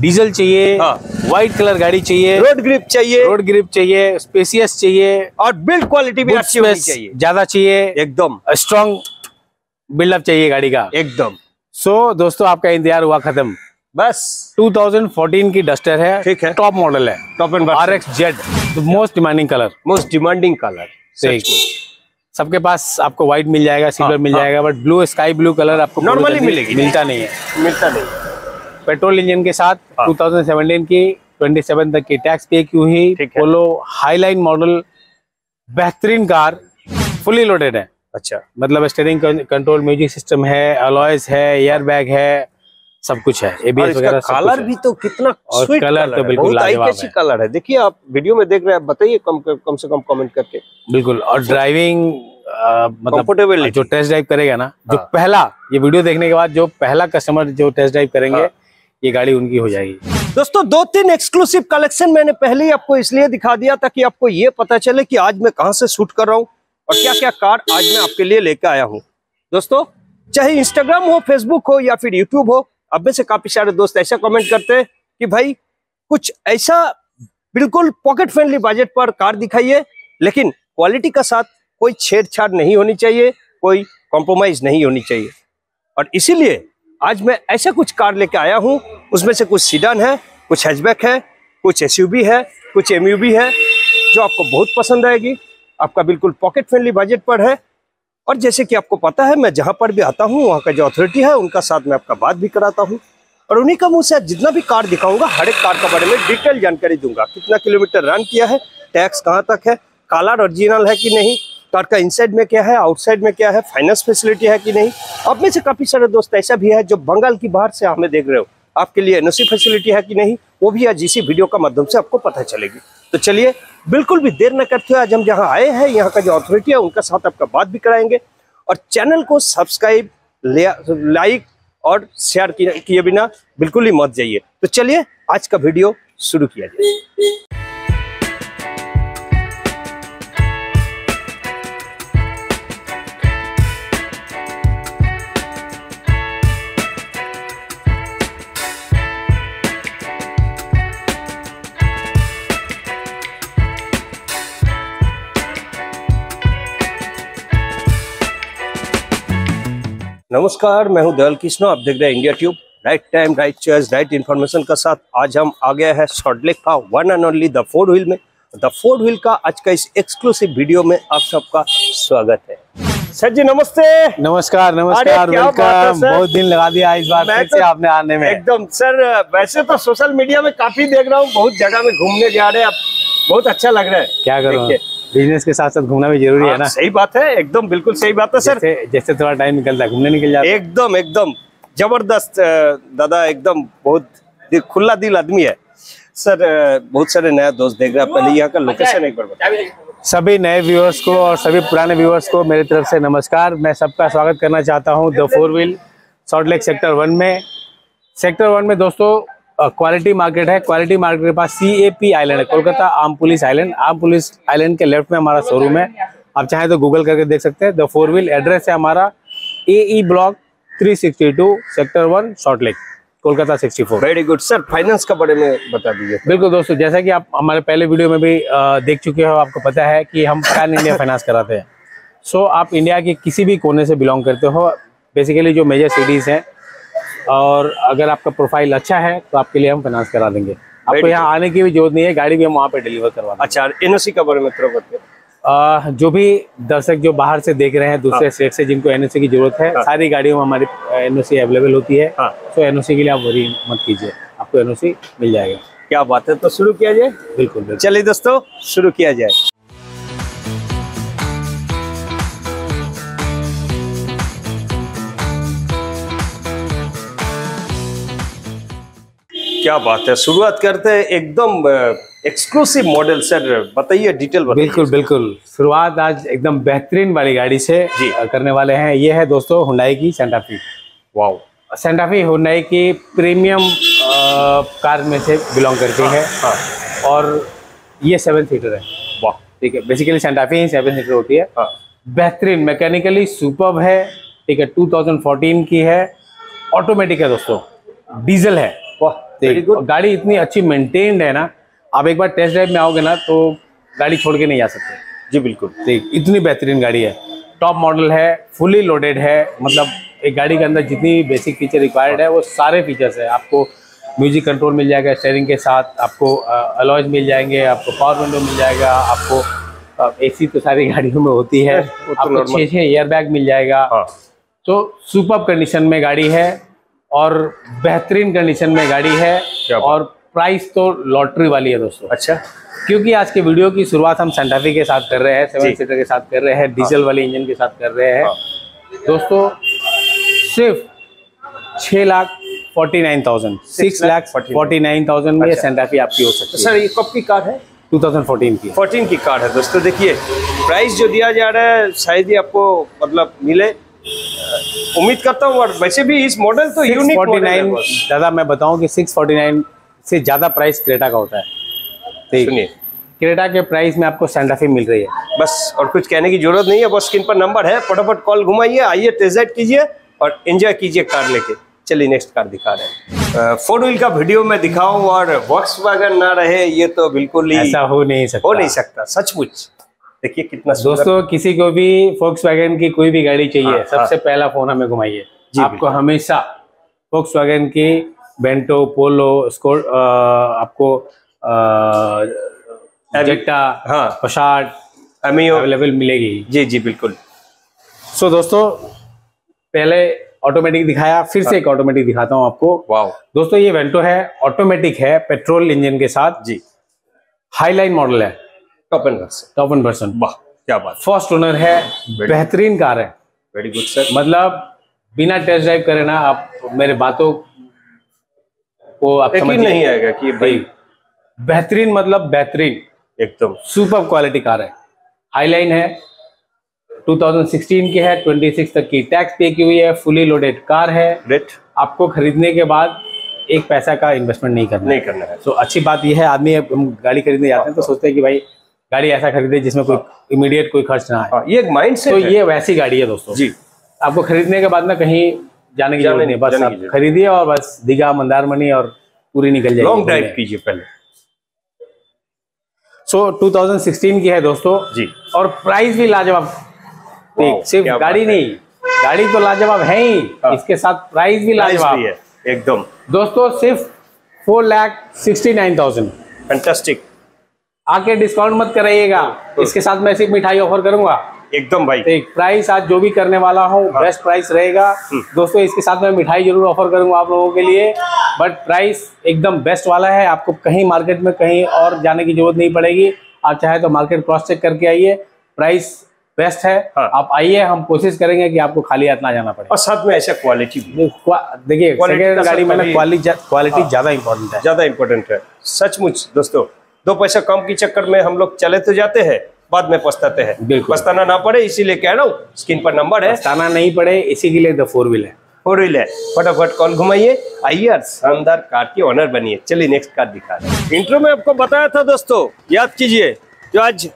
Diesel चाहिए हाँ। White colour गाड़ी चाहिए रोड ग्रिप चाहिए। रोड ग्रिप चाहिए स्पेसियस चाहिए और बिल्ड क्वालिटी भी अच्छी होनी चाहिए। ज़्यादा चाहिए एकदम। स्ट्रॉन्ग बिल्डअप चाहिए गाड़ी का। एकदम। सो so, दोस्तों आपका इंतज़ार हुआ खत्म। बस। 2014 की डस्टर है ठीक है। टॉप मॉडल है। Top end R X Z most demanding colour most demanding colour सही सबके पास आपको व्हाइट मिल जाएगा सिल्वर हाँ, मिल हाँ। जाएगा but blue sky blue colour आपको से मिलेगी। मिलता नहीं है। मिलता नहीं। पेट्रोल इंजन के साथ हाँ। 2017 की 27 तक की टैक्स पे क्यों ही। पोलो हाईलाइन मॉडल बेहतरीन कार फुली लोडेड है अच्छा मतलब स्टेयरिंग कंट्रोल म्यूज़िक सिस्टम है अलॉयस है एयर बैग है सब कुछ है एबीएस वगैरह कलर भी तो कितना और स्वीट कलर कलर तो बिल्कुल लाजवाब कैसी है। कलर है देखिए आप वीडियो में देख रहे हैं बताइए कम कम से कम कमेंट करके बिल्कुल और ड्राइविंग मतलब जो टेस्ट ड्राइव करेगा ना जो हाँ। पहला ये वीडियो देखने के बाद जो पहला कस्टमर जो टेस्ट ड्राइव करेंगे हाँ। ये गाड़ी उनकी हो जाएगी। दोस्तों, दो तीन एक्सक्लूसिव कलेक्शन मैंने पहले ही आपको इसलिए दिखा दिया ताकि आपको ये पता चले कि आज मैं कहाँ से शूट कर रहा हूँ और क्या क्या कार आज मैं आपके लिए लेकर आया हूँ। दोस्तों, चाहे इंस्टाग्राम हो फेसबुक हो या फिर यूट्यूब हो अब में से काफ़ी सारे दोस्त ऐसा कमेंट करते हैं कि भाई, कुछ ऐसा बिल्कुल पॉकेट फ्रेंडली बजट पर कार दिखाइए, लेकिन क्वालिटी का साथ कोई छेड़छाड़ नहीं होनी चाहिए, कोई कॉम्प्रोमाइज नहीं होनी चाहिए। और इसीलिए आज मैं ऐसे कुछ कार लेके आया हूँ, उसमें से कुछ सीडन है, कुछ हैचबैक है, कुछ एसयूवी है, कुछ एमयूवी है, जो आपको बहुत पसंद आएगी। आपका बिल्कुल पॉकेट फ्रेंडली बजट पर है। और जैसे कि आपको पता है, मैं जहाँ पर भी आता हूँ, वहाँ का जो अथॉरिटी है, उनका साथ में आपका बात भी कराता हूँ। और उन्हीं का मुँह से आज जितना भी कार दिखाऊँगा, हर एक कार के बारे में डिटेल जानकारी दूँगा। कितना किलोमीटर रन किया है टैक्स कहाँ तक है कालर ओरिजिनल है कि नहीं कार का इनसाइड में क्या है आउटसाइड में क्या है फाइनेंस फैसिलिटी है कि नहीं? अब में से काफ़ी सारे दोस्त ऐसा भी है जो बंगाल की बाहर से हमें देख रहे हो। आपके लिए एनओसी फैसिलिटी है कि नहीं, वो भी आज इसी वीडियो का माध्यम से आपको पता चलेगी। तो चलिए, बिल्कुल भी देर न करते हुए आज हम जहाँ आए हैं, यहाँ का जो अथॉरिटी है, उनका साथ आपका बात भी कराएँगे। और चैनल को सब्सक्राइब लाइक और शेयर किए बिना बिल्कुल ही मत जाइए। तो चलिए, आज का वीडियो शुरू किया जाए। नमस्कार मैं हूँ दयाल कृष्ण आप देख रहे हैं India Tube. Right time right choice right information का साथ आज हम आ गए हैं शॉर्टलेक का one and only the four wheel में। द फोर व्हील का आज का इस एक्सक्लूसिव वीडियो में आप सबका स्वागत है। सर जी नमस्ते। नमस्कार नमस्कार वेलकम बहुत दिन लगा दिया इस बार फिर तो से आपने आने में। एकदम सर वैसे तो सोशल मीडिया में काफ़ी देख रहा हूँ बहुत जगह में घूमने जा रहे हैं आप। बहुत अच्छा लग रहा है। क्या करूँ। बिज़नेस के साथ साथ घूमना भी ज़रूरी है हाँ, ना? सही बात है एकदम बिल्कुल सही बात है सर। जैसे जैसे थोड़ा टाइम निकलता है घूमने निकल जाता है। एकदम एकदम। ज़बरदस्त दादा एकदम बहुत दिल- खुला दिल आदमी है। सर बहुत सारे नया दोस्त देख रहे हैं। पहले यहाँ का लोकेशन एक बार बताइए। सभी नए व्यूअर्स को और सभी पुराने व्यूअर्स को मेरी तरफ़ से नमस्कार। मैं सबका स्वागत करना चाहता हूँ the four wheel Salt Lake sector one में। सेक्टर वन में दोस्तों क्वालिटी मार्केट है। क्वालिटी मार्केट के पास सी ए पी आइलैंड है कोलकाता आम पुलिस आइलैंड आम पुलिस आइलैंड के लेफ़्ट में हमारा शोरूम है। आप चाहें तो गूगल करके देख सकते हैं। द फोर व्हील एड्रेस है हमारा। A E block three sixty two sector one Salt Lake Kolkata sixty four very good sir finance के बारे में बता दीजिए। बिल्कुल दोस्तों जैसा कि आप हमारे पहले वीडियो में भी देख चुके हो आपको पता है कि हम पैन इंडिया फाइनेंस कराते हैं। सो आप इंडिया के किसी भी कोने से बिलोंग करते हो। बेसिकली जो मेजर सिटीज़ हैं और अगर आपका प्रोफ़ाइल अच्छा है तो आपके लिए हम फाइनेंस करा देंगे। आपको यहाँ आने की भी ज़रूरत नहीं है गाड़ी भी हम वहाँ पे डिलीवर करवा देंगे। अच्छा एनओसी के बारे में थोड़ा बताइए। जो भी दर्शक जो बाहर से देख रहे हैं दूसरे हाँ। स्टेट से जिनको एनओसी की ज़रूरत है हाँ। सारी गाड़ियों में हमारी एनओसी अवेलेबल होती है। हाँ। तो एनओसी के लिए आप वरी मत कीजिए आपको एनओसी मिल जाएगा। क्या बात है तो शुरू किया जाए। बिल्कुल। चलिए दोस्तों शुरू किया जाए। क्या बात है? शुरुआत करते हैं एकदम एक्सक्लूसिव मॉडल सर बताइए डिटेल बताइए बिल्कुल बिल्कुल। शुरुआत आज एकदम बेहतरीन वाली गाड़ी से जी। करने वाले हैं। ये है दोस्तों हुंडई की Santa Fe wow. Santa Fe Hyundai की प्रीमियम कार में से बिलोंग करती हाँ, है। हाँ। और ये सेवन सीटर है। वाह। ठीक है बेसिकली सेंटाफी ही सेवन सीटर होती है। हाँ। बेहतरीन मैकेनिकली सुपर है। ठीक है 2014 की है। ऑटोमेटिक है दोस्तों। डीजल है। गुड इतनी अच्छी मेंटेन्ड है ना आप एक बार टेस्ट ड्राइव में आओगे ना तो गाड़ी छोड़ के नहीं जा सकते। जी बिल्कुल। देख इतनी बेहतरीन गाड़ी है। टॉप मॉडल है फुली लोडेड है मतलब एक गाड़ी के अंदर जितनी बेसिक फीचर रिक्वायर्ड है वो सारे फीचर्स है। आपको म्यूज़िक कंट्रोल मिल जाएगा स्टेयरिंग के साथ आपको अलॉयज मिल जाएँगे आपको पावर विंडो मिल जाएगा आपको एसी तो सारी गाड़ियों में होती है तो आपको छः छः एयर बैग मिल जाएगा। हाँ। तो सुपर कंडीशन में गाड़ी है और बेहतरीन कंडीशन में गाड़ी है और प्राइस तो लॉटरी वाली है दोस्तों। अच्छा। क्योंकि आज के वीडियो की शुरुआत हम सेंटाफी के साथ कर रहे हैं सेवन सीटर के साथ कर रहे हैं डीजल वाले इंजन के साथ कर रहे हैं। हाँ। दोस्तों सिर्फ़ छह lakh forty nine thousand six lakh forty nine thousand में अच्छा। सेंटाफी आपकी हो सकती है। सर ये कब की कार है? 2014 की 14 की कार है। दोस्तों देखिए प्राइस जो दिया जा रहा है शायद ही आपको मतलब मिले। उम्मीद करता हूँ और वैसे भी इस मॉडल तो यूनिक है 649 दादा मैं बताऊँ कि 649 से ज़्यादा प्राइस क्रेटा का होता है। ठीक। सुनिए। क्रेटा के प्राइस में आपको सेंटाफी मिल रही है। बस और कुछ कहने की ज़रूरत नहीं है बस स्क्रीन पर नंबर है फटाफट कॉल घुमाइए आइए टेस्ट कीजिए और एंजॉय कीजिए कार लेके। चलिए नेक्स्ट कार दिखा रहे हैं। फोर व्हील का वीडियो में दिखाऊँ और वॉक्स ना रहे ये तो बिल्कुल ही ऐसा हो नहीं सकता। हो नहीं सकता सचमुच। देखिए कितना दोस्तों किसी को भी फोक्स की कोई भी गाड़ी चाहिए हाँ, सबसे हाँ। पहला फ़ोन हमें घुमाइए। आपको हमेशा फोक्स की बेंटो पोलो स्कोर आपको जेक्टा हाँ। पशाट अवेलेबल मिलेगी। जी जी बिल्कुल। सो दोस्तों पहले ऑटोमेटिक दिखाया फिर से एक ऑटोमेटिक दिखाता हूँ आपको। वाह दोस्तों ये वेंटो है ऑटोमेटिक है पेट्रोल इंजन के साथ। जी। हाईलाइन मॉडल है। Top end version top one person वाह क्या बात फ़र्स्ट ओनर है बेहतरीन कार है। वेरी गुड सर मतलब बिना टेस्ट ड्राइव करे ना आप मेरे बातों को आप यकीन नहीं आएगा कि भाई बेहतरीन मतलब बेहतरीन। एकदम। सुपर क्वालिटी कार है। हाईलाइन है 2016 की है 26 तक की टैक्स पे की हुई है फुली लोडेड कार है। रेट आपको खरीदने के बाद एक पैसा का इन्वेस्टमेंट नहीं करना नहीं करना है। तो अच्छी बात यह है आदमी हम गाड़ी खरीदने जाते हैं तो सोचते हैं कि भाई गाड़ी ऐसा खरीदे जिसमें कोई इमीडिएट कोई खर्च ना आए। हाँ, ये एक माइंड तो ये वैसी गाड़ी है दोस्तों। जी। आपको खरीदने के बाद ना कहीं जाने की ज़रूरत नहीं बस आप खरीदिए और बस दीघा मंदारमनी और पूरी निकल जाएगी लॉन्ग ड्राइव कीजिए पहले। सो so, 2016 की है दोस्तों। जी। और प्राइस भी लाजवाब। सिर्फ़ गाड़ी नहीं गाड़ी तो लाजवाब है ही। हाँ। इसके साथ प्राइस भी लाजवाब। है एकदम। दोस्तों सिर्फ़ four lakh sixty nine thousand fantastic आके डिस्काउंट मत कराइएगा। इसके साथ मैं सिर्फ़ मिठाई ऑफ़र करूँगा। एकदम भाई। देख प्राइस आज जो भी करने वाला हूँ हाँ। बेस्ट प्राइस रहेगा। दोस्तों इसके साथ मैं मिठाई ज़रूर ऑफ़र करूँगा आप लोगों के लिए। बट प्राइस एकदम बेस्ट वाला है। आपको कहीं मार्केट में कहीं और जाने की ज़रूरत नहीं पड़ेगी। आप चाहे तो मार्केट क्रॉस चेक करके आइए। प्राइस बेस्ट है। हाँ। आप आइए हम कोशिश करेंगे कि आपको खाली हाथ ना जाना पड़े। और साथ में ऐसा क्वालिटी देखिए गाड़ी में क्वालिटी क्वालिटी ज़्यादा इंपॉर्टेंट है। ज़्यादा इंपॉर्टेंट है। सचमुच दोस्तों दो पैसा कम के चक्कर में हम लोग चले तो जाते हैं बाद में पछताते हैं। पछताना ना पड़े इसीलिए कह रहा हूँ स्क्रीन पर नंबर है। पछताना नहीं पड़े इसी के लिए द फोर व्हील है। फोर व्हील है। फटाफट कॉल घुमाइए। आइए और शानदार कार की ऑनर बनिए। चलिए नेक्स्ट कार दिखा रहे हैं। इंट्रो में आपको बताया था दोस्तों याद कीजिए जो आज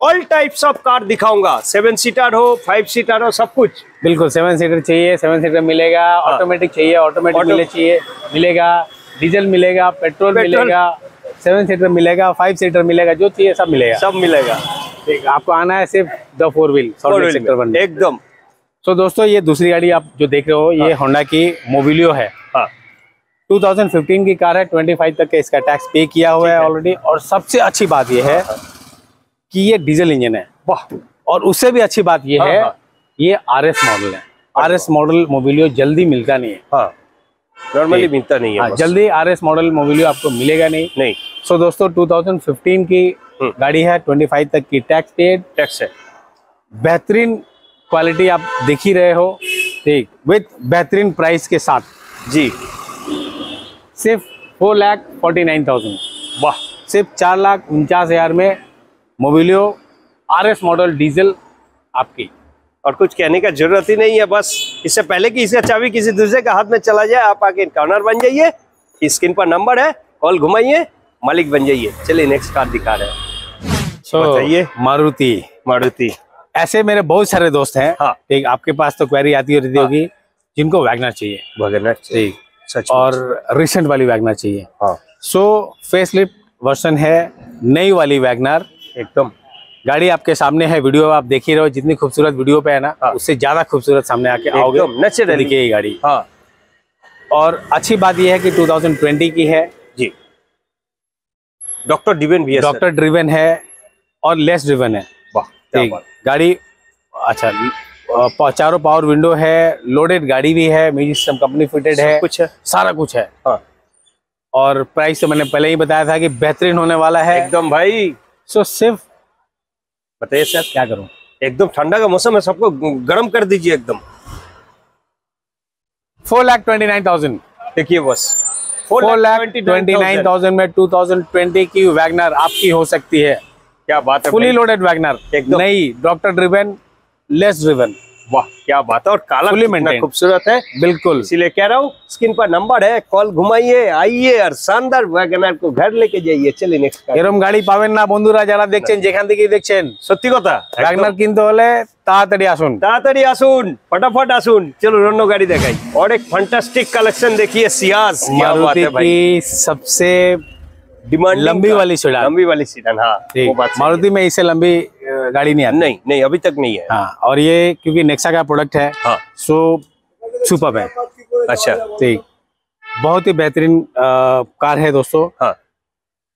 ऑल टाइप्स ऑफ़ कार दिखाऊँगा। सेवन सीटर हो फाइव सीटर हो सब कुछ। बिल्कुल सेवन सीटर चाहिए सेवन सीटर मिलेगा ऑटोमेटिक चाहिए ऑटोमेटिक हाँ। मिले चाहिए मिलेगा डीजल मिलेगा पेट्रोल पेट्रोल। मिलेगा। सेवन सीटर मिलेगा फाइव सीटर मिलेगा जो चाहिए सब मिलेगा। सब मिलेगा। ठीक आपको आना है सिर्फ़ the four wheel wheel sector one. एकदम। सो दोस्तों ये दूसरी गाड़ी आप जो देख रहे हो ये होंडा की मोबिलियो है। हाँ। 2015 की कार है 25 तक का इसका टैक्स पे किया हुआ है ऑलरेडी और सबसे अच्छी बात ये है कि ये डीजल इंजन है। वाह। और उससे भी अच्छी बात ये हाँ, है हाँ। ये आर एस मॉडल है। आर एस मॉडल मोबिलियो जल्दी मिलता नहीं है। हाँ। नॉर्मली मिलता नहीं हाँ, है जल्दी आर एस मॉडल मोबिलियो आपको मिलेगा नहीं। नहीं। सो दोस्तों 2015 की हम्म। गाड़ी है 25 तक की टैक्स पेड टैक्स है। बेहतरीन क्वालिटी आप देख ही रहे हो। ठीक विथ बेहतरीन प्राइस के साथ। जी। सिर्फ़ four lakh forty nine thousand वाह। सिर्फ़ चार लाख उनचास हज़ार में Mobilio R S model diesel आपकी। और कुछ कहने का ज़रूरत ही नहीं है बस इससे पहले कि इसका चाबी किसी दूसरे के हाथ में चला जाए आप आके कॉर्नर बन जाइए। स्क्रीन पर नंबर है कॉल घुमाइए। मालिक बन जाइए। चलिए नेक्स्ट कार दिखा रहे हैं। बताइए। मारुति। मारुति। ऐसे मेरे बहुत सारे दोस्त हैं। हाँ। ठीक आपके पास तो क्वेरी आती रहती होगी जिनको वैगनर चाहिए। वगैरह ठीक सच और रिसेंट वाली वैगनार चाहिए। हाँ। सो फेस लिफ्ट वर्सन है नई वाली वैगनार एकदम। गाड़ी आपके सामने है वीडियो आप देख ही रहे हो जितनी खूबसूरत वीडियो पे है ना हाँ। उससे ज़्यादा खूबसूरत सामने आके आओगे। नेचुरली ये गाड़ी। हाँ। और अच्छी बात यह है कि 2020 की है डॉक्टर ड्रिवेन भी है डॉक्टर ड्रिवन है और लेस ड्रिवन है। ठीक गाड़ी अच्छा चारों पावर विंडो है लोडेड गाड़ी भी है म्यूज़िक सिस्टम कंपनी फिटेड है कुछ है? सारा कुछ है। हाँ। और प्राइस तो मैंने पहले ही बताया था कि बेहतरीन होने वाला है। एकदम भाई। सो सिर्फ़ बताइए सर क्या करूँ? एकदम ठंडा का मौसम है सबको गर्म कर दीजिए एकदम। Four lakh twenty nine thousand देखिए बस। Four lakh twenty nine thousand में टू थाउज़ेंड ट्वेंटी की वैगनर आपकी हो सकती है। क्या बात है फुली लोडेड वैगनर। एकदम। नई डॉक्टर ड्रिवेन लेस ड्रिवन वाह क्या बात है और काला Fully कितना maintained. खूबसूरत है बिल्कुल इसीलिए कह रहा हूँ स्क्रीन पर नंबर है कॉल घुमाइए आइए और शानदार वैगनर को घर लेके जाइए चलिए नेक्स्ट এরম গাড়ি পাবেন না বন্ধুরা যারা দেখছেন যেখান থেকেই দেখছেন সত্যি কথা ওয়াগনার কিনতে হলে তাড়াতাড়ি আসুন তাড়াতাড়ি আসুন फटाफट আসুন চলো অন্য গাড়ি দেখাই और एक फंटास्टिक कलेक्शन देखिए सियाज क्या बात मारुति है भाई की सबसे डिमांडिंग लंबी वाली सेडान। लंबी वाली सीडन हाँ मारुति में इससे लंबी गाड़ी नहीं है। आती। नहीं नहीं अभी तक नहीं है। हाँ और ये क्योंकि नेक्सा का प्रोडक्ट है हाँ। सो सुपर है। अच्छा। ठीक। बहुत ही बेहतरीन कार है दोस्तों। हाँ।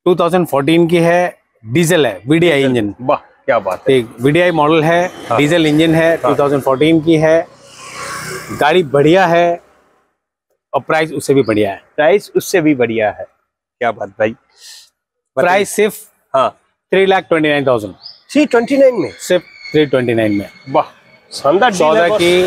2014 की है डीजल है वीडीआई इंजन वाह क्या बात है। ठीक वीडीआई मॉडल है डीजल इंजन है 2014 की है। गाड़ी बढ़िया है और प्राइस उससे भी बढ़िया है। प्राइस उससे भी बढ़िया है। क्या बात भाई? प्राइस सिर्फ़ हाँ। Three lakh twenty nine thousand three twenty nine में? सिर्फ़ थ्री ट्वेंटी नाइन में। वाह शानदार चौदह की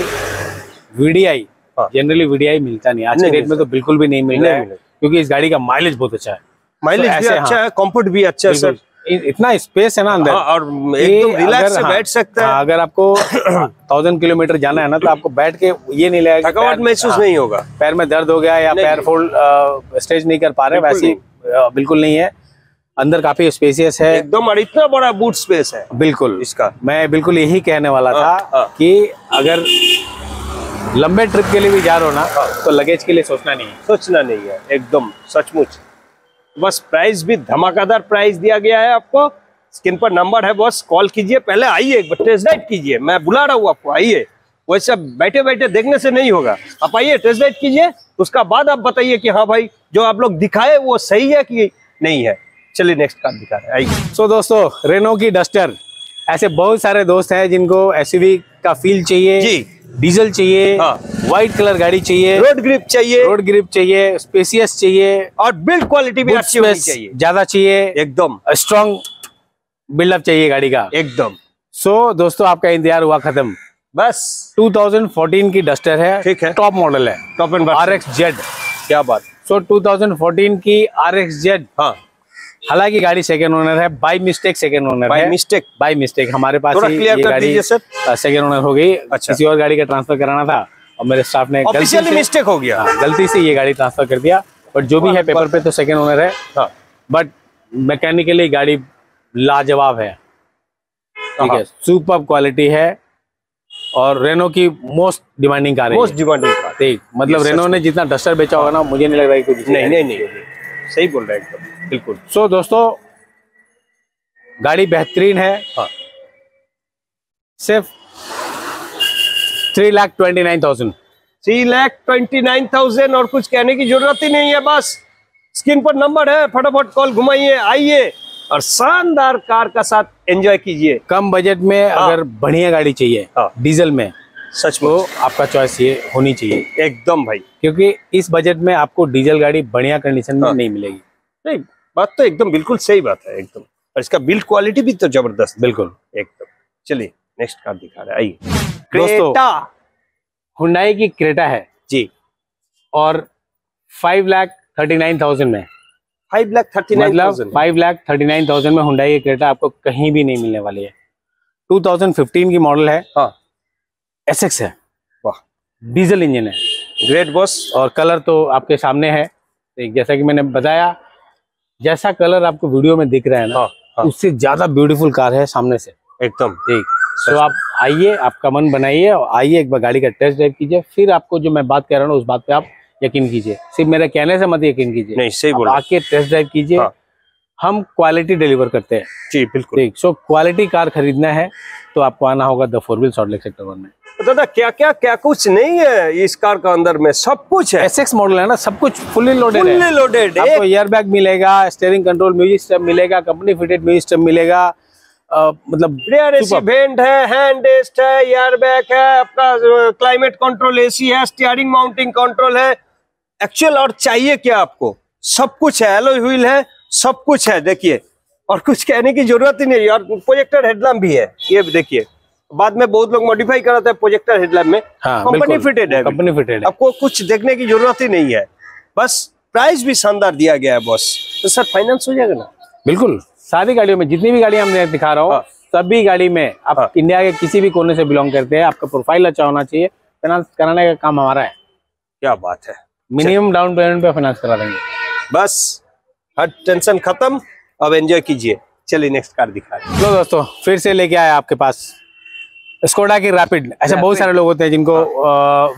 वीडीआई हाँ। जनरली वीडीआई मिलता नहीं। आज के रेट डेट में तो बिल्कुल भी नहीं मिल रहा है क्योंकि इस गाड़ी का माइलेज बहुत अच्छा है। माइलेज तो भी अच्छा हाँ। है कंफर्ट भी अच्छा है सर इतना स्पेस है ना अंदर। हाँ, और एकदम रिलैक्स से हाँ, बैठ सकता हाँ, है अगर आपको थाउज़ेंड किलोमीटर जाना है ना तो आपको बैठ के ये नहीं लगेगा थकावट महसूस हाँ, नहीं होगा। पैर में दर्द हो गया या पैर नहीं। फुल स्टेज नहीं कर पा रहे वैसी बिल्कुल नहीं है। अंदर काफ़ी स्पेसियस है। एकदम और इतना बड़ा बूट स्पेस है। बिल्कुल। इसका। मैं बिल्कुल यही कहने वाला था। कि अगर लंबे ट्रिप के लिए भी जा रहे हो ना तो लगेज के लिए सोचना नहीं है। सोचना नहीं है एकदम सचमुच। बस प्राइस भी धमाकेदार प्राइस दिया गया है आपको। स्क्रीन पर नंबर है, बस, कॉल कीजिए, पहले आइए, एक बार टेस्ट ड्राइव कीजिए। मैं बुला रहा हूँ आपको, आइए। वैसे बैठे बैठे देखने से नहीं होगा। आप आइए, टेस्ट ड्राइव कीजिए, उसका बाद आप बताइए कि हाँ भाई, जो आप लोग दिखाए, वो सही है कि नहीं है। चलिए नेक्स्ट कार दिखा रहे आइए। सो दोस्तों रेनो की डस्टर ऐसे बहुत सारे दोस्त हैं जिनको एसयूवी का फील चाहिए जी। डीजल चाहिए हाँ। व्हाइट कलर गाड़ी चाहिए रोड ग्रिप चाहिए। रोड ग्रिप चाहिए स्पेसियस चाहिए और बिल्ड क्वालिटी भी अच्छी होनी चाहिए। ज़्यादा चाहिए एकदम। स्ट्रॉन्ग बिल्डअप चाहिए गाड़ी का। एकदम। सो so, दोस्तों आपका इंतज़ार हुआ खत्म। बस। 2014 की डस्टर है ठीक है। टॉप मॉडल है। Top end R X Z क्या बात। सो so, 2014 की आर एक्स जेड हाँ। हालाँकि गाड़ी सेकंड ओनर है बाई मिस्टेक सेकंड ओनर है। मिस्टेक बाय मिस्टेक हमारे पास ही ये कर गाड़ी दीजिए सर। सेकंड ओनर हो गई। अच्छा। किसी और गाड़ी का ट्रांसफ़र कराना था और मेरे स्टाफ ने गलती मिस्टेक हो गया। हाँ, गलती से ये गाड़ी ट्रांसफ़र कर दिया। बट जो भी है पेपर पे तो सेकंड ओनर है। हाँ। बट मैकेनिकली गाड़ी लाजवाब है। ठीक है हाँ। सुपर क्वालिटी है और रेनो की मोस्ट डिमांडिंग कार है मोस्ट डिमांडिंग कार ठीक मतलब रेनो ने जितना डस्टर बेचा होगा ना मुझे नहीं लग रहा है कि कोई नहीं नहीं नहीं। सही बोल रहे हैं एकदम। बिल्कुल। सो दोस्तों गाड़ी बेहतरीन है। हाँ। सिर्फ़ three lakh twenty nine thousand three lakh twenty nine thousand और कुछ कहने की ज़रूरत ही नहीं है बस। स्क्रीन पर नंबर है फटाफट कॉल घुमाइए आइए और शानदार कार का साथ एंजॉय कीजिए। कम बजट में हाँ। अगर बढ़िया गाड़ी चाहिए हाँ। डीजल में सच तो आपका चॉइस ये होनी चाहिए। एकदम भाई। क्योंकि इस बजट में आपको डीजल गाड़ी बढ़िया कंडीशन में हाँ। नहीं मिलेगी। नहीं बात तो एकदम बिल्कुल सही बात है एकदम। और इसका बिल्ड क्वालिटी भी तो ज़बरदस्त बिल्कुल। एकदम। चलिए नेक्स्ट कार दिखा रहे आइए। दोस्तों, हुंडई की क्रेटा है। जी। और five lakh thirty nine thousand में। फाइव लाख थर्टी नाइन मतलब five lakh thirty nine thousand में हुंडई की क्रेटा आपको कहीं भी नहीं मिलने वाली है। 2015 की मॉडल है। हाँ। एसएक्स है। वाह। डीजल इंजन है। ग्रेट बॉस और कलर तो आपके सामने है। जैसा कि मैंने बताया जैसा कलर आपको वीडियो में दिख रहा है ना हाँ हाँ। उससे ज़्यादा ब्यूटीफुल कार है सामने से। एकदम। ठीक। तो आप आइए आपका मन बनाइए और आइए एक बार गाड़ी का टेस्ट ड्राइव कीजिए। फिर आपको जो मैं बात कह रहा हूँ उस बात पे आप यकीन कीजिए। सिर्फ़ मेरे कहने से मत यकीन कीजिए। नहीं सही बोल। आके टेस्ट ड्राइव कीजिए। हाँ। हम क्वालिटी डिलीवर करते हैं। जी बिल्कुल। ठीक सो क्वालिटी कार खरीदना है तो आपको आना होगा the four wheel Salt Lake sector one में। तो दादा क्या क्या क्या कुछ नहीं है इस कार का अंदर में? सब कुछ है। एस मॉडल है ना सब कुछ फुल्ली लोडेड है। फुल्ली लोडेड आपको एयर बैग मिलेगा स्टेयरिंग कंट्रोल म्यूज़िक सिस्टम मिलेगा कंपनी फिटेड म्यूज़िक सिस्टम मिलेगा मतलब रियर एसी वेंट है हैंड रेस्ट है एयर बैग है आपका क्लाइमेट कंट्रोल एसी है स्टीयरिंग माउंटिंग कंट्रोल है। एक्चुअल और चाहिए क्या आपको? सब कुछ है एलोय व्हील है सब कुछ है देखिए। और कुछ कहने की ज़रूरत ही नहीं है। और प्रोजेक्टर हेडलैम्प भी है ये देखिए। बाद में बहुत लोग मॉडिफाई कराते हैं प्रोजेक्टर हेडलैम्प में। हाँ कंपनी फिटेड है। कंपनी फिटेड आपको कुछ देखने की ज़रूरत ही नहीं है। बस प्राइस भी शानदार दिया गया है बॉस तो सर फाइनेंस हो जाएगा ना? बिल्कुल। सारी गाड़ियों में जितनी भी गाड़ियाँ हमने दिखा रहा हूँ हाँ। सभी गाड़ी में आप हाँ। इंडिया के किसी भी कोने से बिलोंग करते हैं आपका प्रोफ़ाइल अच्छा होना चाहिए। फाइनेंस कराने का काम हमारा है। क्या बात है। Minimum down payment pay finance करा देंगे। बस। हर टेंशन खत्म अब एंजॉय कीजिए। चलिए नेक्स्ट कार दिखा लो दोस्तों फिर से लेके आया आपके पास स्कोडा की रैपिड ऐसे बहुत सारे लोग होते हैं जिनको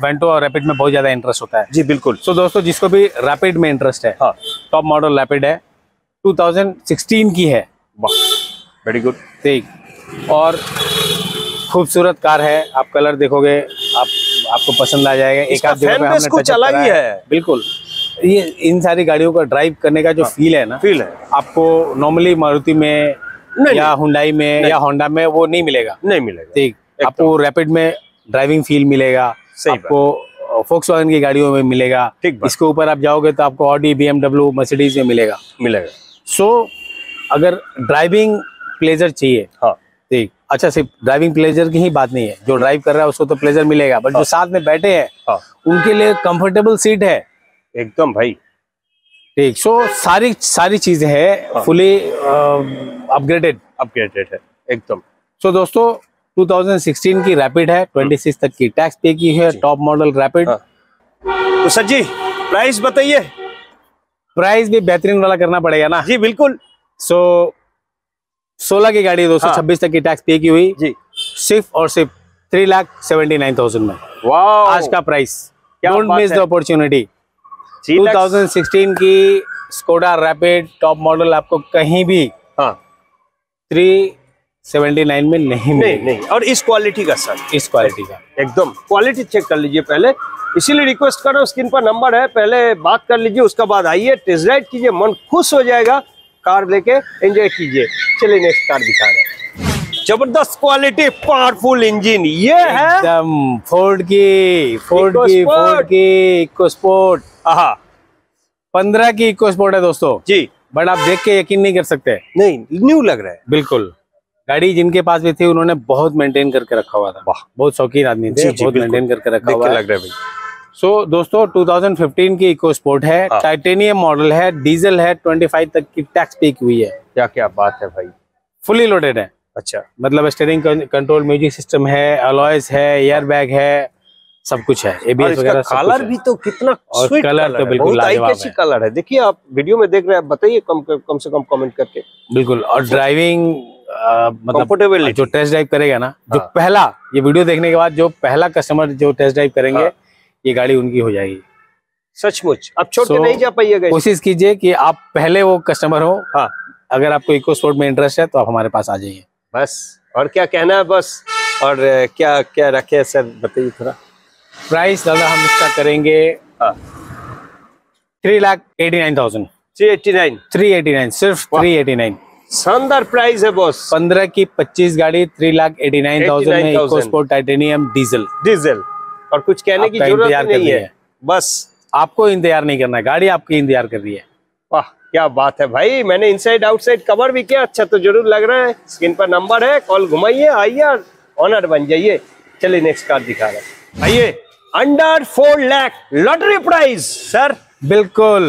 वेंटो और रैपिड में बहुत ज़्यादा इंटरेस्ट होता है। जी बिल्कुल। सो दोस्तों जिसको भी रैपिड में इंटरेस्ट है हाँ। टॉप मॉडल रैपिड है 2016 की है। वेरी गुड ठीक। और खूबसूरत कार है आप कलर देखोगे आप आपको पसंद आ जाएगा। एक आध कुछ अलग ही। है। बिल्कुल। ये इन सारी गाड़ियों का ड्राइव करने का जो हाँ, फील है ना फील है। आपको नॉर्मली मारुति में नहीं, या हुंडई में या होंडा में वो नहीं मिलेगा। नहीं मिलेगा। ठीक। आपको रैपिड में ड्राइविंग फील मिलेगा। आपको फोक्स की गाड़ियों में मिलेगा। ठीक इसके ऊपर आप जाओगे तो आपको ऑडी बी एमडब्ल्यू मर्सिडीज में मिलेगा। मिलेगा। सो अगर ड्राइविंग प्लेजर चाहिए हाँ। ठीक। अच्छा सिर्फ़ ड्राइविंग प्लेजर की ही बात नहीं है। जो ड्राइव कर रहा है उसको तो प्लेजर मिलेगा। बट जो साथ में बैठे हैं हाँ। उनके लिए कंफर्टेबल सीट है। एकदम भाई। ठीक सो सारी सारी चीज़ें हाँ। है। फुली अपग्रेडेड अपग्रेडेड है एकदम। सो दोस्तों 2016 की रैपिड है 26 तक की टैक्स पे की है टॉप मॉडल रैपिड हाँ। तो सर जी प्राइस बताइए। प्राइस भी बेहतरीन वाला करना पड़ेगा ना। जी बिल्कुल। सो 16 की गाड़ी है। दोस्तों छब्बीस तक की टैक्स पे की हुई। जी। सिर्फ़ और सिर्फ़ three lakh seventy nine thousand में आज का price don't miss the opportunity 2016 की स्कोडा रैपिड टॉप मॉडल आपको कहीं भी हाँ। 379 में नहीं नहीं नहीं। और इस क्वालिटी का सर इस क्वालिटी का। एकदम। क्वालिटी चेक कर लीजिए पहले। इसीलिए रिक्वेस्ट कर रहा हूँ स्क्रीन पर नंबर है। पहले बात कर लीजिए उसके बाद आइए। टेस्ट राइड कीजिए मन खुश हो जाएगा। कार लेके एंजॉय कीजिए। चलिए नेक्स्ट कार दिखा रहे हैं। ज़बरदस्त क्वालिटी पावरफुल इंजन ये है? एकदम फोर्ड की फोर्ड की फोर्ड की इको स्पोर्ट हाँ पंद्रह की इको स्पोर्ट है दोस्तों। जी। बट आप देख के यकीन नहीं कर सकते। नहीं न्यू लग रहा है। बिल्कुल। गाड़ी जिनके पास भी थी उन्होंने बहुत मेंटेन करके रखा हुआ था। वाह। बहुत शौकीन आदमी थे बहुत मेंटेन करके रखा हुआ लग रहा है भाई। सो दोस्तों 2015 की इको स्पोर्ट है। हाँ। टाइटेनियम मॉडल है डीजल है 25 तक की टैक्स पे की हुई है। क्या क्या बात है भाई। फुली लोडेड है। अच्छा मतलब स्टेयरिंग कंट्रोल म्यूज़िक सिस्टम है अलॉयस है एयर बैग है सब कुछ है एबीएस वगैरह सब कलर भी तो कितना और स्वीट कलर कलर तो बिल्कुल लाजवाब है। कलर है। देखिए आप वीडियो में देख रहे हैं बताइए कम कम से कम कमेंट करके। बिल्कुल और ड्राइविंग मतलब जो टेस्ट ड्राइव करेगा ना जो हाँ। पहला ये वीडियो देखने के बाद जो पहला कस्टमर जो टेस्ट ड्राइव करेंगे हाँ। ये गाड़ी उनकी हो जाएगी। सचमुच। अब छोड़ के So, नहीं जा पाइएगा। कोशिश कीजिए कि आप पहले वो कस्टमर हो। हाँ। अगर आपको इको स्पोर्ट में इंटरेस्ट है तो आप हमारे पास आ जाइए। बस। और क्या कहना है बस? और क्या क्या रखे हैं सर? बताइए थोड़ा। प्राइस दादा हम इसका करेंगे three lakh eighty nine thousand three eighty nine three eighty nine सिर्फ़ थ्री एटी नाइन शानदार प्राइस है बॉस। पंद्रह की पच्चीस गाड़ी three lakh eighty nine thousand में EcoSport titanium diesel diesel और कुछ कहने की ज़रूरत नहीं है। है। बस। आपको इंतज़ार नहीं करना है। गाड़ी आपकी इंतज़ार कर रही है। वाह। क्या बात है भाई? मैंने इनसाइड आउटसाइड कवर भी किया। अच्छा तो ज़रूर लग रहा है। स्क्रीन पर नंबर है। कॉल घुमाइए आइए ऑनर बन जाइए। चलिए नेक्स्ट कार दिखा रहे हैं। आइए। Under four lakh lottery price sir बिल्कुल।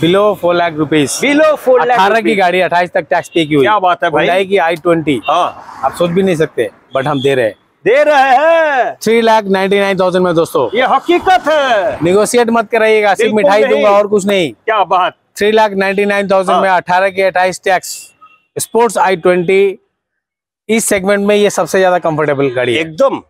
Below four lakh rupees below four lakh अठारह की गाड़ी अट्ठाईस तक टैक्स पे की हुई। क्या बात है भाई? की आई ट्वेंटी हाँ। आप सोच भी नहीं सकते बट हम दे रहे हैं। दे रहे हैं। Three lakh ninety nine thousand में दोस्तों। ये हकीकत है। निगोशिएट मत कराइएगा सिर्फ़ मिठाई दूँगा और कुछ नहीं। क्या बात। Three lakh ninety nine thousand. में अठारह के अट्ठाईस टैक्स। स्पोर्ट्स आई ट्वेंटी इस सेगमेंट में ये सबसे ज़्यादा कंफर्टेबल गाड़ी है। एकदम।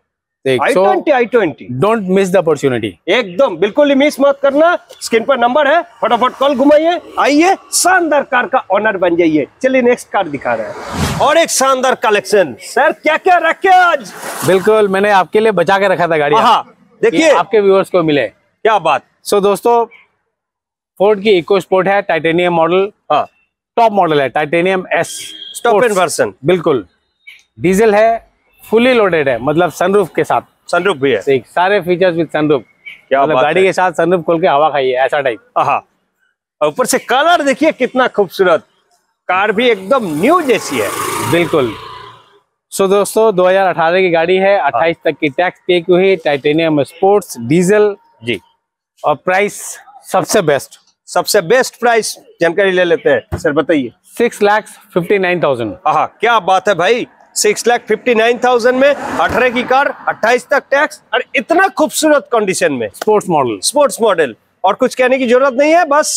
डोंट मिस द अपॉर्चुनिटी एकदम बिल्कुल ही मिस मत करना। स्क्रीन पर नंबर है फटाफट कॉल घुमाइए। आइए शानदार कार का ऑनर बन जाइए। चलिए नेक्स्ट कार दिखा रहे हैं। और एक शानदार कलेक्शन सर क्या क्या रखे आज? बिल्कुल मैंने आपके लिए बचा के रखा था गाड़ी हाँ देखिए। आपके व्यूअर्स को मिले। क्या बात। सो so, दोस्तों फोर्ड की इको स्पोर्ट है टाइटेनियम मॉडल हाँ। टॉप मॉडल है Titanium S top end version बिल्कुल। डीजल है फुली लोडेड है मतलब सनरूफ के साथ। सनरूफ भी है। सारे फीचर्स विद सनरूफ क्या मतलब गाड़ी के साथ सनरूफ खोल के हवा खाइए ऐसा टाइप हाँ और ऊपर से कलर देखिए कितना खूबसूरत। कार भी एकदम न्यू जैसी है। बिल्कुल। सो दोस्तों 2018 की गाड़ी है 28 तक की टैक्स पे की हुई टाइटेनियम स्पोर्ट्स डीजल जी। और प्राइस सबसे बेस्ट सबसे बेस्ट प्राइस जानकारी ले लेते हैं। सर बताइए। Six lakhs fifty nine thousand. हाँ क्या बात है भाई। Six lakh fifty nine thousand में अठारह की कार अट्ठाईस तक टैक्स और इतना खूबसूरत कंडीशन में। स्पोर्ट्स मॉडल स्पोर्ट्स मॉडल और कुछ कहने की ज़रूरत नहीं है बस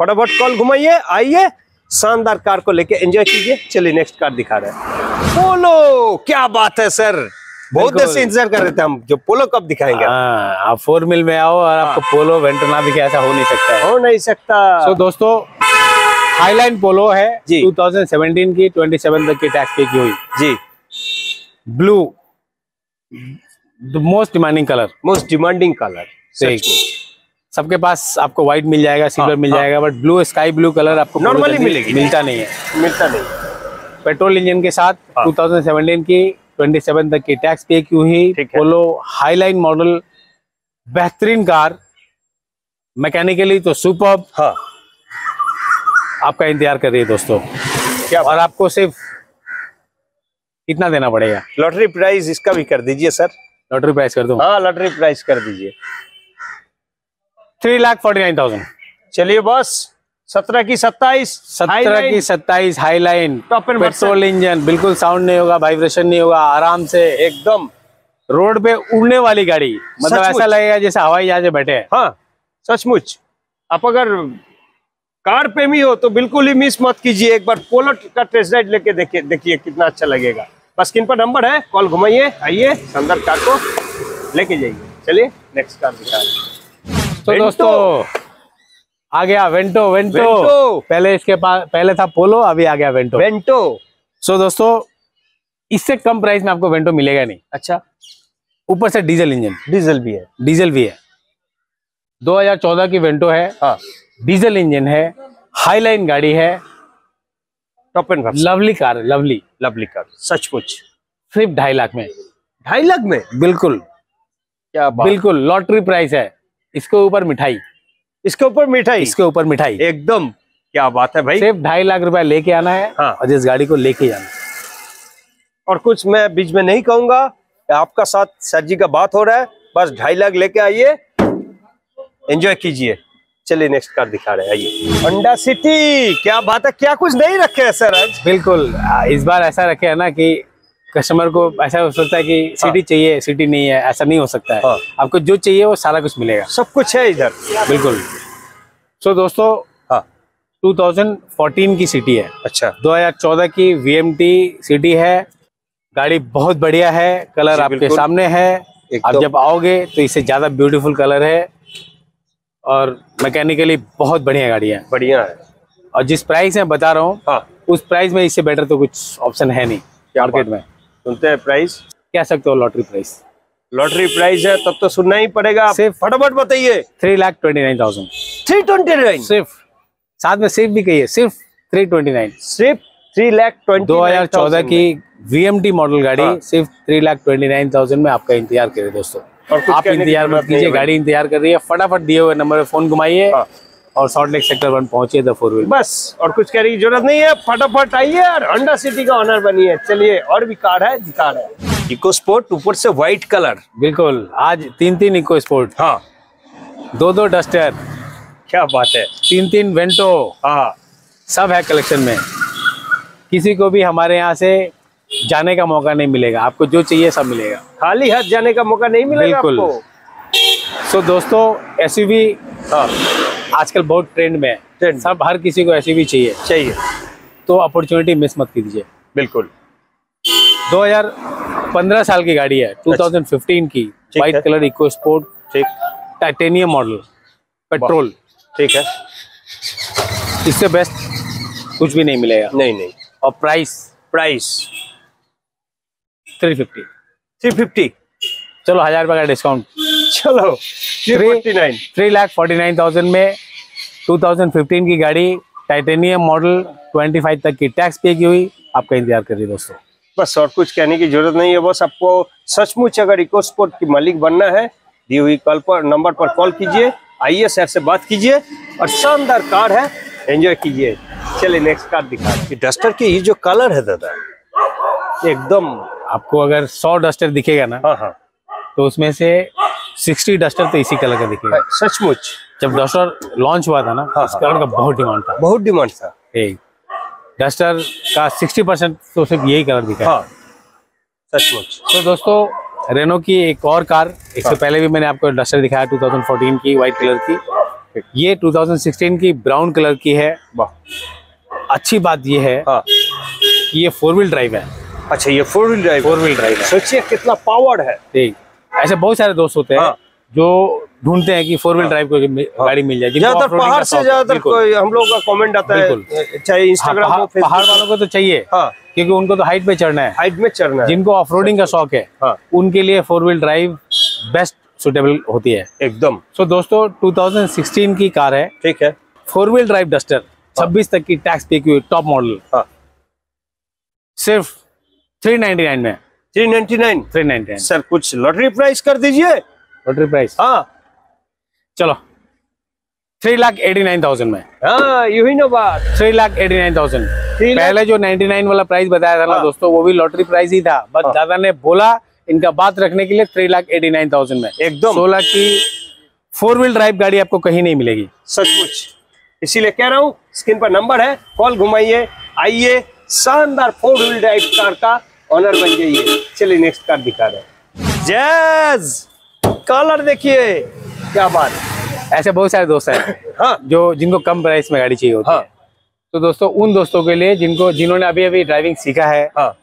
फटाफट कॉल घुमाइए आइए शानदार कार को लेके एंजॉय कीजिए। चलिए नेक्स्ट कार दिखा रहे हैं। बोलो क्या बात है सर। बहुत देर से इंतज़ार कर रहे थे हम जो पोलो कब दिखाएँगे? हाँ आप फोर मिल में आओ और आपको पोलो वेंटर ना दिखे ऐसा हो नहीं सकता है। हो नहीं सकता। सो दोस्तों हाईलाइन पोलो है जी। 2017 की 27 तक की टैक्स पे की हुई। जी। Blue the most demanding colour most demanding colour सबके पास आपको व्हाइट मिल जाएगा सिल्वर हाँ, मिल हाँ। जाएगा but blue sky blue colour आपको जल्दी मिलेगी। मिलता नहीं है। मिलता नहीं। पेट्रोल इंजन के साथ हाँ। 2017 की 27 तक की टैक्स पे की हुई ठीक है। पोलो हाईलाइन मॉडल बेहतरीन कार मैकेनिकली तो सुपर हाँ। आपका इंतज़ार कर रही है दोस्तों। क्या और आपको सिर्फ़ कितना देना पड़ेगा। लॉटरी प्राइस इसका भी कर दीजिए सर लॉटरी प्राइस कर दूँ? हाँ लॉटरी प्राइस कर दीजिए। Three lakh forty nine thousand चलिए बॉस सत्रह की सत्ताईस। सत्रह की सत्ताईस हाई लाइन पेट्रोल इंजन बिल्कुल साउंड नहीं होगा वाइब्रेशन नहीं होगा आराम से एकदम रोड पे उड़ने वाली गाड़ी। मतलब ऐसा लगेगा जैसे हवाई जहाज़ बैठे हैं। हाँ सचमुच। आप अगर कार प्रेमी हो तो बिल्कुल ही मिस मत कीजिए। एक बार पोलो का टेस्ट राइड लेके देखिए देखिए कितना अच्छा लगेगा। बस स्क्रीन पर नंबर है? कॉल घुमाइए आइए अंदर कार को लेके जाइए। चलिए नेक्स्ट कार दिखा तो दोस्तों आ गया वेंटो वेंटो। Vento। पहले इसके पास पहले था पोलो अभी आ गया वेंटो। वेंटो। सो दोस्तों इससे कम प्राइस में आपको वेंटो मिलेगा नहीं। अच्छा। ऊपर से डीजल इंजन। डीजल भी है। डीजल भी है। 2014 की वेंटो है। हाँ। डीजल इंजन है। हाईलाइन गाड़ी है। टॉप एंड लवली कार है लवली लवली कार सचमुच। सिर्फ़ ढाई लाख में। ढाई लाख में? बिल्कुल। क्या बिल्कुल लॉटरी प्राइस है। इसके ऊपर मिठाई। इसके ऊपर मिठाई। इसके ऊपर मिठाई। एकदम। क्या बात है भाई। सिर्फ़ ढाई लाख रुपया लेके आना है हाँ। और जिस गाड़ी को लेके जाना और कुछ मैं बीच में नहीं कहूँगा आपका साथ सर जी का बात हो रहा है बस ढाई लाख लेके आइए एंजॉय कीजिए। चलिए नेक्स्ट कार दिखा रहे हैं आइए। अंडा सिटी क्या बात है क्या कुछ नहीं रखे है सर आज? बिल्कुल इस बार ऐसा रखे है ना कि कस्टमर को ऐसा हो सकता है कि सिटी हाँ। चाहिए सिटी नहीं है ऐसा नहीं हो सकता है। हाँ। आपको जो चाहिए वो सारा कुछ मिलेगा। सब कुछ है इधर। बिल्कुल। सो so, दोस्तों हाँ। 2014 की सिटी है। अच्छा। 2014 की वीएमटी सिटी है। गाड़ी बहुत बढ़िया है। कलर आपके सामने है। आप जब आओगे तो इससे ज़्यादा ब्यूटीफुल कलर है। और मैकेनिकली बहुत बढ़िया गाड़ी है। बढ़िया है। और जिस प्राइस में बता रहा हूँ हाँ। उस प्राइस में इससे बेटर तो कुछ ऑप्शन है नहीं। मार्केट में। सुनते हैं प्राइस कह सकते हो लॉटरी प्राइस लॉटरी प्राइस है तब तो सुनना ही पड़ेगा। सिर्फ- फटाफट बताइए। Three lakh twenty nine thousand three twenty nine सिर्फ़ साथ में सिर्फ़ भी कहिए। सिर्फ़ थ्री ट्वेंटी नाइन सिर्फ़ थ्री लाख ट्वेंटी दो हज़ार चौदह की वीएमटी मॉडल गाड़ी हाँ। सिर्फ़ three lakh twenty nine thousand में आपका इंतज़ार करे दोस्तों। और आप इंतज़ार मत कीजिए गाड़ी इंतज़ार कर रही है। फटाफट दिए हुए नंबर पे फ़ोन घुमाइए। हाँ। और सॉल्ट लेक सेक्टर वन पहुंचिए द फोर व्हील बस और कुछ कहने की ज़रूरत नहीं है फटाफट आइए और होंडा सिटी का ऑनर बनिए। चलिए और भी कार है दिखा हैं। इको स्पोर्ट ऊपर से व्हाइट कलर बिल्कुल आज तीन तीन इको स्पोर्ट हाँ। दो दो डस्टर क्या बात है। तीन तीन वेंटो हाँ। सब है कलेक्शन में। किसी को भी हमारे यहाँ से जाने का मौका नहीं मिलेगा। आपको जो चाहिए सब मिलेगा। खाली हाथ जाने का मौका नहीं मिलेगा बिल्कुल। आपको? सो दोस्तों एस हाँ। आजकल बहुत ट्रेंड में है। Trend। सब हर किसी को एस चाहिए। चाहिए। तो अपॉर्चुनिटी मिस मत कीजिए। बिल्कुल। पंद्रह साल की गाड़ी है 2015 की। है। व्हाइट कलर इको स्पोर्ट ठीक टाइटेनियम मॉडल पेट्रोल ठीक है। इससे बेस्ट कुछ भी नहीं मिलेगा। नहीं नहीं। और प्राइस प्राइस 350 थ्री फिफ्टी चलो हज़ार रुपये का डिस्काउंट चलो। Three three lakh forty nine thousand में 2015 की गाड़ी टाइटेनियम मॉडल 25 तक की टैक्स पे की हुई। आपका इंतज़ार करिए दोस्तों। बस और कुछ कहने की ज़रूरत नहीं है। बस आपको सचमुच अगर इको स्पोर्ट की मालिक बनना है दी हुई कॉल पर नंबर पर कॉल कीजिए आइए सर से बात कीजिए और शानदार कार है एंजॉय कीजिए। चलिए नेक्स्ट कार दिखा डस्टर की ये जो कलर है दादा। एकदम। आपको अगर सौ डस्टर दिखेगा ना हाँ हाँ। तो उसमें से 60 डस्टर तो इसी कलर का दिखेगा। सचमुच। जब डस्टर लॉन्च हुआ था ना हाँ, इस कलर का बहुत डिमांड था। बहुत डिमांड था। एक डस्टर का 60 परसेंट तो सिर्फ़ यही कलर दिखा हाँ। सचमुच। तो दोस्तों रेनो की एक और कार इससे पहले भी मैंने आपको डस्टर दिखाया 2014 की व्हाइट कलर की। ये 2016 की ब्राउन कलर की है। अच्छी बात ये है हाँ। ये फोर व्हील ड्राइव है। अच्छा ये four wheel drive four wheel drive है। सोचिए कितना पावर है। ठीक। ऐसे बहुत सारे दोस्त होते हैं हाँ। जो ढूंढते हैं कि फोर व्हील ड्राइव कोई गाड़ी मिल जाए ज़्यादातर पहाड़ से ज़्यादातर कोई हम लोग का कमेंट आता है चाहे हाँ, इंस्टाग्राम हो पहाड़ वालों को तो चाहिए हाँ। क्योंकि उनको तो हाइट पे चढ़ना है। हाइट में चढ़ना है। जिनको ऑफ़ रोडिंग का शौक है हाँ। उनके लिए four wheel drive best suitable होती है। एकदम। सो दोस्तों 2016 की कार है। ठीक है। फोर व्हील ड्राइव डस्टर 26 तक की टैक्स पे की टॉप मॉडल हाँ। सिर्फ़ 399 में। Three ninety nine. 399 सर कुछ लॉटरी प्राइस कर दीजिए। लॉटरी प्राइस हाँ। चलो। Three lakh eighty nine thousand में। हाँ यू ही ना बात। Three lakh eighty nine thousand. पहले जो 99 वाला प्राइस बताया था ना हाँ। दोस्तों वो भी लॉटरी प्राइस ही था। बस हाँ। दादा ने बोला इनका बात रखने के लिए three lakh eighty nine thousand में। एकदम। सोलह की फोर व्हील ड्राइव गाड़ी आपको कहीं नहीं मिलेगी। सचमुच इसीलिए कह रहा हूँ स्क्रीन पर नंबर है कॉल घुमाइए आइए शानदार फोर व्हील ड्राइव कार का ऑनर बन जाइए चलिए नेक्स्ट कार दिखा रहे जैज कलर देखिए क्या बात ऐसे बहुत सारे दोस्त हैं हाँ। जो जिनको कम प्राइस में गाड़ी चाहिए होती हाँ। है। तो दोस्तों उन दोस्तों के लिए जिनको जिन्होंने अभी अभी ड्राइविंग सीखा है हाँ।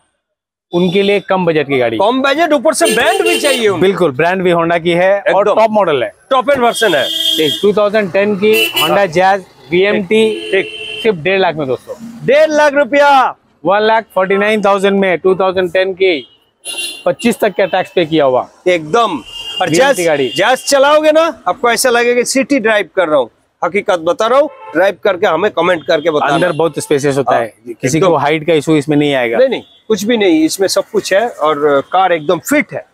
उनके लिए कम बजट की गाड़ी। कम बजट ऊपर से ब्रांड भी चाहिए बिल्कुल ब्रांड भी होंडा की है और टॉप मॉडल है। टॉप एंड वर्सन है। एक 2010 की होंडा जैज बीएमटी ठीक। सिर्फ़ डेढ़ लाख में दोस्तों। डेढ़ लाख रुपया। One lakh forty nine thousand में 2010 की 25 तक का टैक्स पे किया हुआ। एकदम। और जैज गाड़ी। जैज चलाओगे ना आपको ऐसा लगेगा सिटी ड्राइव कर रहा हूँ। हकीकत बता रहा हूँ ड्राइव करके हमें कमेंट करके बताना। अंदर बहुत स्पेसियस होता हाँ, है। किसी को हाइट का इशू इसमें नहीं आएगा। नहीं नहीं कुछ भी नहीं इसमें सब कुछ है और कार एकदम फिट है।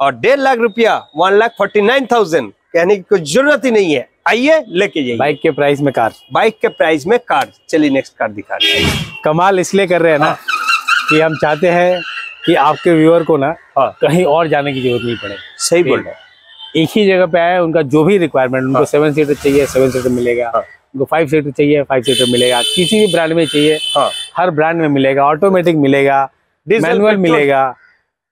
और डेढ़ लाख रुपया one lakh forty nine thousand कहने की कोई ज़रूरत ही नहीं है। आइए लेके जाइए। बाइक के प्राइस में कार बाइक के प्राइस में कार चलिए नेक्स्ट कार दिखा रहे हैं। कमाल इसलिए कर रहे हैं ना हाँ। कि हम चाहते हैं कि आपके व्यूअर को ना हाँ। कहीं और जाने की ज़रूरत नहीं पड़े। सही बोल रहे हैं। एक ही जगह पे आए उनका जो भी रिक्वायरमेंट उनको सेवन सीटर चाहिए सेवन सीटर मिलेगा। हाँ। उनको फाइव सीटर चाहिए फाइव सीटर मिलेगा। किसी भी ब्रांड में चाहिए हाँ। हर ब्रांड में मिलेगा ऑटोमेटिक मिलेगा मैनुअल मिलेगा।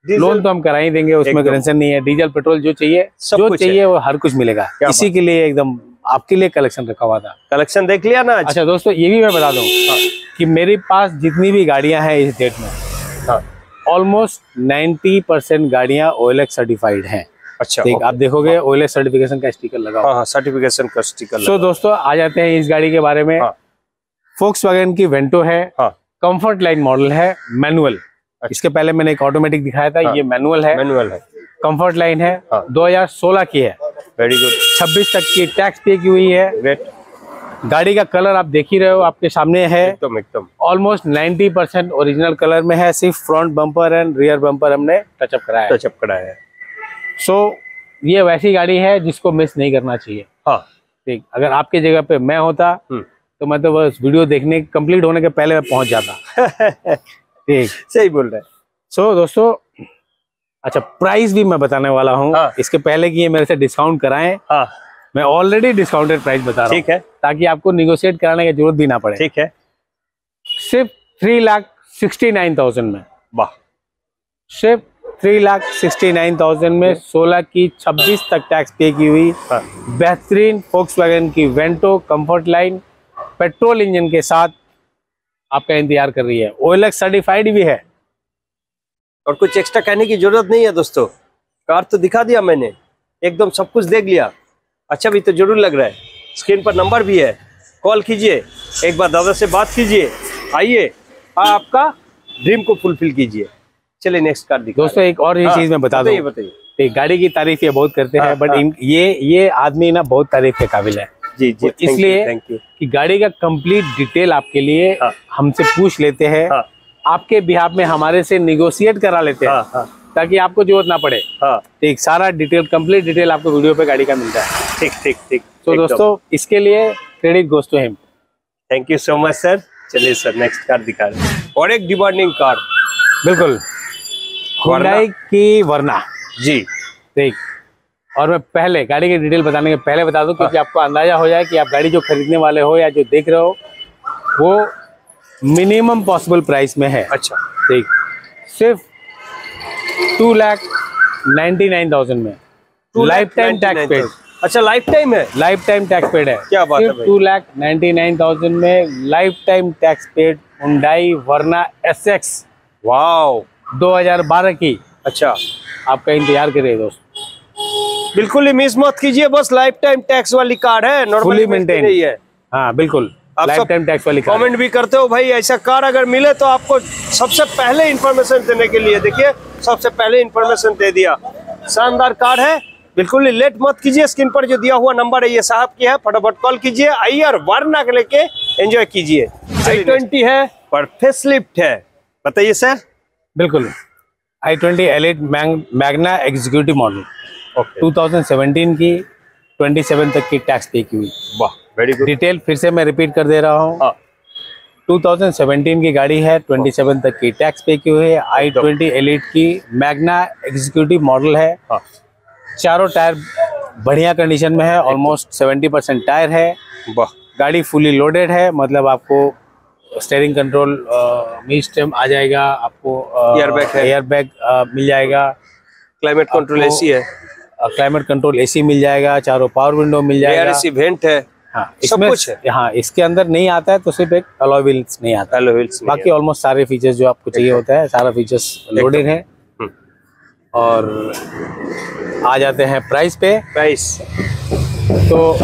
लोन तो हम करा ही देंगे उसमें टेंशन नहीं है। डीजल पेट्रोल जो चाहिए सब जो कुछ चाहिए वो हर कुछ मिलेगा। इसी के लिए एकदम आपके लिए कलेक्शन रखा हुआ था। कलेक्शन देख लिया ना अच्छा दोस्तों ये भी मैं बता दूँ कि मेरे पास जितनी भी गाड़ियाँ हैं इस डेट में हाँ। ऑलमोस्ट 90 परसेंट गाड़ियाँ ओएलएक्स सर्टिफाइड हैं। अच्छा ठीक आप देखोगे ओएलएक्स सर्टिफिकेशन का स्टिकर लगा हुआ। हाँ हाँ सर्टिफिकेशन का स्टिकर सो दोस्तों आ जाते हैं इस गाड़ी के बारे में। हाँ। फोक्स की वेंटो है। हाँ। कंफर्ट लाइन मॉडल है। मैनुअल इसके पहले मैंने एक ऑटोमेटिक दिखाया था हाँ। ये मैनुअल है। मैनुअल है। कंफर्ट लाइन है। हाँ। 2016 की है। वेरी गुड 26 तक की टैक्स पे की हुई है। ग्रेट गाड़ी का कलर आप देख ही रहे हो आपके सामने है। एकदम एकदम। ऑलमोस्ट 90 परसेंट ओरिजिनल कलर में है सिर्फ़ front bumper and rear bumper हमने टचअप कराया टचअप कराया है। सो ये वैसी गाड़ी है जिसको मिस नहीं करना चाहिए। हाँ। ठीक। अगर आपके जगह पे मैं होता हम्म। तो मैं तो बस वीडियो देखने कंप्लीट होने के पहले मैं पहुँच जाता। ठीक सही बोल रहे हैं। सो दोस्तों अच्छा प्राइस भी मैं बताने वाला हूँ। हाँ। इसके पहले कि ये मेरे से डिस्काउंट कराएँ हाँ। मैं ऑलरेडी डिस्काउंटेड प्राइस बता रहा हूँ। ठीक है। ताकि आपको निगोशिएट कराने की ज़रूरत भी ना पड़े। ठीक है। सिर्फ़ three lakh sixty nine thousand में। वाह। सिर्फ़ three lakh sixty nine thousand में सोलह की छब्बीस तक टैक्स पे की हुई। हाँ। बेहतरीन फोक्स की Vento Comfortline petrol engine के साथ आपका इंतज़ार कर रही है। ओएलएक्स सर्टिफाइड भी है। और कुछ एक्स्ट्रा कहने की ज़रूरत नहीं है दोस्तों। कार तो दिखा दिया मैंने। एकदम सब कुछ देख लिया। अच्छा भी तो ज़रूर लग रहा है। स्क्रीन पर नंबर भी है। कॉल कीजिए। एक बार दादा से बात कीजिए। आइए। आपका ड्रीम को फुलफिल कीजिए। चलिए नेक्स्ट कार दिखा दोस्तों एक और ही हाँ, चीज़ मैं बता दूँ। बताइए गाड़ी की तारीफ़ ये बहुत करते हाँ, हैं बट हाँ। इन ये ये आदमी ना बहुत तारीफ़ के काबिल है। जी जी इसलिए कि गाड़ी का कंप्लीट डिटेल आपके लिए हाँ। हमसे पूछ लेते हैं। हाँ। आपके बिहार में हमारे से निगोशिएट करा लेते हैं। हाँ हाँ। ताकि आपको ज़रूरत ना पड़े। हाँ। तो एक सारा डिटेल कंप्लीट डिटेल आपको वीडियो पे गाड़ी का मिलता है। ठीक ठीक ठीक। तो दोस्तों इसके लिए credit goes to him thank you so much sir चलिए सर नेक्स्ट कार दिखा रहे और एक डिमांडिंग कार बिल्कुल? की वरना। जी। देख। और मैं पहले गाड़ी की डिटेल बताने के पहले बता दूँ। क्योंकि आपको अंदाज़ा हो जाए कि आप गाड़ी जो खरीदने वाले हो या जो देख रहे हो वो मिनिमम पॉसिबल प्राइस में है। अच्छा। देख सिर्फ़ two lakh ninety nine thousand में लाइफ टाइम टैक्स पेड अच्छा लाइफ टाइम है? लाइफ टाइम टैक्स पेड है। क्या बात है two lakh ninety nine thousand में lifetime tax paid Hyundai Verna S X wow दो हज़ार बारह की। अच्छा। आपका इंतज़ार करिए दोस्त। बिल्कुल ही मिस मत कीजिए बस लाइफ टाइम टैक्स वाली कार है नॉर्मली. नहीं है। हाँ बिल्कुल। आप लाइफ सब टाइम टैक्स वाली कमेंट भी करते हो भाई ऐसा कार अगर मिले तो आपको सबसे पहले इंफॉर्मेशन देने के लिए देखिए सबसे पहले इन्फॉर्मेशन दे दिया। शानदार कार है बिल्कुल ही लेट मत कीजिए स्क्रीन पर जो दिया हुआ नंबर है ये साहब की है फटाफट कॉल कीजिए आइए और वरना लेके एंजॉय कीजिए। आई ट्वेंटी है पर फेसलिफ्ट है। बताइए सर बिल्कुल। I twenty Elite Magna Executive model 2017 की 27 तक की टैक्स पे की हुई। वाह वेरी गुड डिटेल फिर से मैं रिपीट कर दे रहा हूँ। हाँ। 2017 की गाड़ी है 27 तक की टैक्स पे की हुई है। आई ट्वेंटी एलिट की मैग्ना एग्जीक्यूटिव मॉडल है। हाँ। चारों टायर बढ़िया कंडीशन में है ऑलमोस्ट 70 परसेंट टायर है। गाड़ी फुली लोडेड है मतलब आपको स्टेयरिंग कंट्रोल स्टेम आ जाएगा आपको एयरबैग है। एयर बैग मिल जाएगा। क्लाइमेट कंट्रोल एसी है। क्लाइमेट कंट्रोल एसी मिल जाएगा चारों पावर विंडो मिल जाएगा। एसी वेंट है हाँ सब इसमें कुछ है। हाँ इसके अंदर नहीं आता है तो सिर्फ़ एक अलॉय व्हील्स नहीं आता। हेलो हिल्स बाकी ऑलमोस्ट सारे फीचर्स जो आपको चाहिए होता है सारा फीचर्स लोडेड है। और आ जाते हैं प्राइस पे। प्राइस तो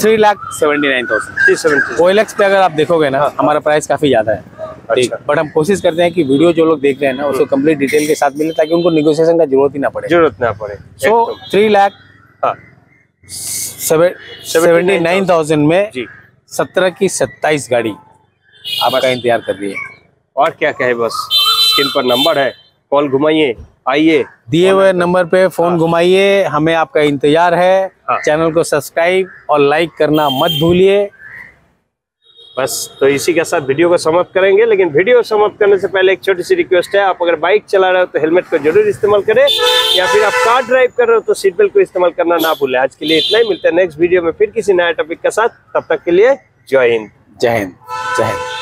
three lakh seventy nine thousand three seventy पे अगर आप देखोगे ना हमारा प्राइस काफ़ी ज़्यादा है। अच्छा। बट हम कोशिश करते हैं कि वीडियो जो लोग देख रहे हैं ना उसको कंप्लीट डिटेल के साथ मिले ताकि उनको निगोशिएशन का ज़रूरत ही ना पड़े। ज़रूरत ना पड़े। सो थ्री लाख हाँ। सेवेंटी नाइन थाउज़ेंड में सत्रह की सत्ताईस गाड़ी आपका इंतज़ार कर रही है। और क्या कहे बस स्क्रीन पर नंबर है कॉल घुमाइए आइए। दिए हुए नंबर पे फ़ोन घुमाइए हमें आपका इंतज़ार है। हाँ। चैनल को सब्सक्राइब और लाइक करना मत भूलिए। बस तो इसी के साथ वीडियो को समाप्त करेंगे, लेकिन वीडियो समाप्त करने से पहले एक छोटी सी रिक्वेस्ट है, आप अगर बाइक चला रहे हो तो हेलमेट को ज़रूर इस्तेमाल करें, या फिर आप कार ड्राइव कर रहे हो तो सीट बेल्ट को इस्तेमाल करना ना भूलें। आज के लिए इतना ही, मिलता है नेक्स्ट वीडियो में फिर किसी नया टॉपिक के साथ, तब तक के लिए जय हिंद। जय हिंद जय हिंद।